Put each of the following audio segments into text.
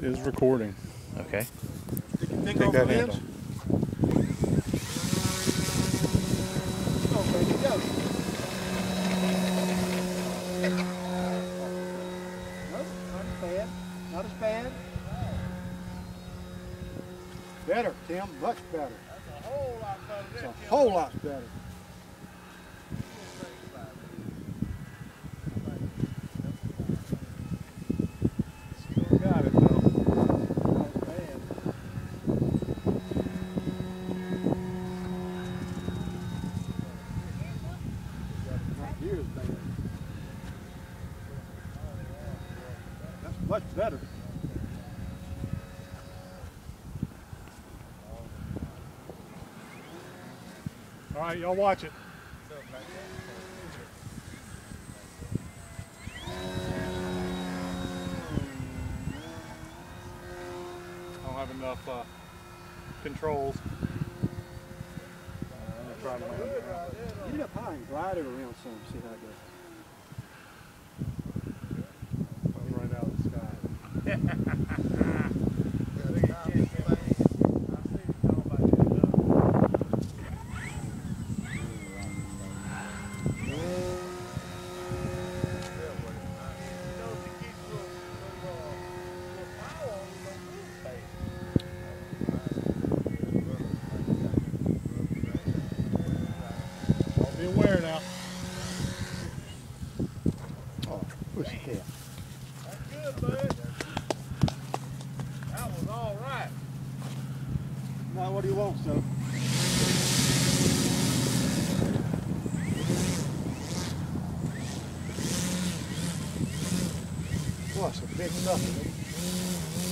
It is recording. Okay. Take your finger Take that handle. lens. Oh, there you go. Nope, not as bad. Not as bad. Better, Tim. Much better. That's a whole lot better It's a whole lot better. Still got it though. Not as bad. Not near as bad. That's much better. All right, y'all watch it. I don't have enough uh, controls. Gonna try to. Get it up high and glide it around some, see how it goes. The sky. I'll be aware now. Oh, bud. That was all right. Now what do you want, son? Boy, some big stuff.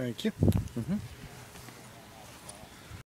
Thank you. Mhm.